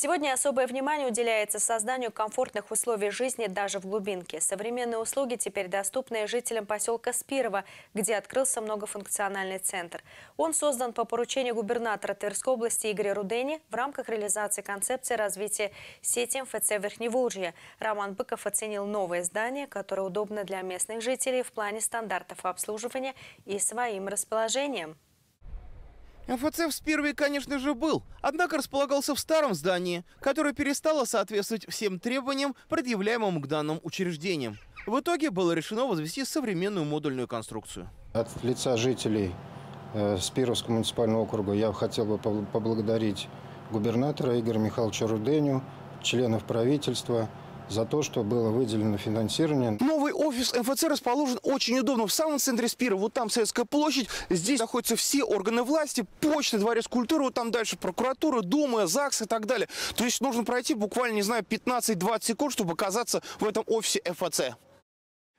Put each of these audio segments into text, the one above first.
Сегодня особое внимание уделяется созданию комфортных условий жизни даже в глубинке. Современные услуги теперь доступны жителям поселка Спирова, где открылся многофункциональный центр. Он создан по поручению губернатора Тверской области Игоря Рудени в рамках реализации концепции развития сети МФЦ Верхневолжья. Роман Быков оценил новое здание, которое удобно для местных жителей в плане стандартов обслуживания и своим расположением. МФЦ в Спирве, конечно же, был, однако располагался в старом здании, которое перестало соответствовать всем требованиям, предъявляемым к данным учреждениям. В итоге было решено возвести современную модульную конструкцию. От лица жителей э, Спировского муниципального округа я хотел бы поблагодарить губернатора Игоря Михайловича Руденю, членов правительства, за то, что было выделено финансирование. Новый офис МФЦ расположен очень удобно в самом центре Спира. Вот там Советская площадь, здесь находятся все органы власти, почта, дворец культуры, вот там дальше прокуратура, Дума, ЗАГС и так далее. То есть нужно пройти буквально, не знаю, 15-20 секунд, чтобы оказаться в этом офисе МФЦ.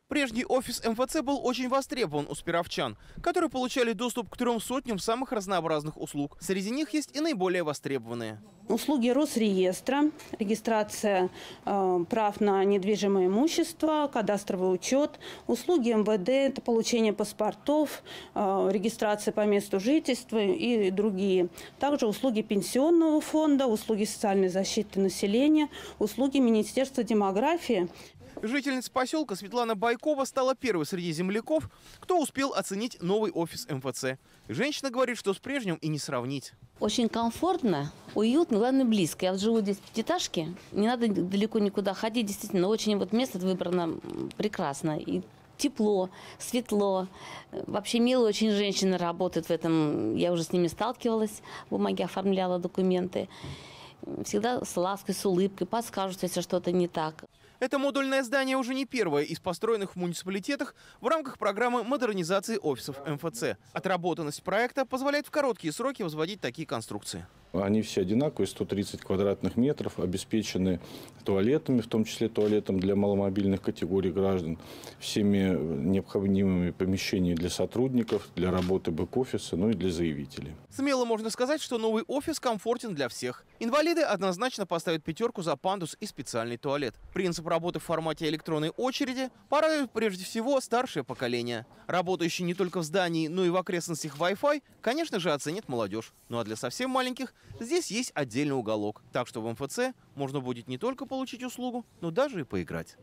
Прежний офис МФЦ был очень востребован у спировчан, которые получали доступ к трем сотням самых разнообразных услуг. Среди них есть и наиболее востребованные. Услуги Росреестра, регистрация э, прав на недвижимое имущество, кадастровый учет, услуги МВД, это получение паспортов, э, регистрация по месту жительства и другие. Также услуги пенсионного фонда, услуги социальной защиты населения, услуги Министерства демографии. Жительница поселка Светлана Байкова стала первой среди земляков, кто успел оценить новый офис МФЦ. Женщина говорит, что с прежним и не сравнить. Очень комфортно, уютно, главное близко. Я вот живу здесь в пятиэтажке, не надо далеко никуда ходить. Действительно, очень вот место выбрано прекрасно. И тепло, светло. Вообще милые очень женщины работают в этом. Я уже с ними сталкивалась, бумаги оформляла, документы. Всегда с лаской, с улыбкой, подскажут, если что-то не так. Это модульное здание уже не первое из построенных в муниципалитетах в рамках программы модернизации офисов МФЦ. Отработанность проекта позволяет в короткие сроки возводить такие конструкции. Они все одинаковые, 130 квадратных метров, обеспечены туалетами, в том числе туалетом для маломобильных категорий граждан, всеми необходимыми помещениями для сотрудников, для работы бэк-офиса, ну и для заявителей. Смело можно сказать, что новый офис комфортен для всех. Инвалиды однозначно поставят пятерку за пандус и специальный туалет. Принцип работы в формате электронной очереди порадует прежде всего старшее поколение. Работающий не только в здании, но и в окрестностях Wi-Fi, конечно же, оценит молодежь. Ну а для совсем маленьких здесь есть отдельный уголок. Так что в МФЦ можно будет не только получить услугу, но даже и поиграть.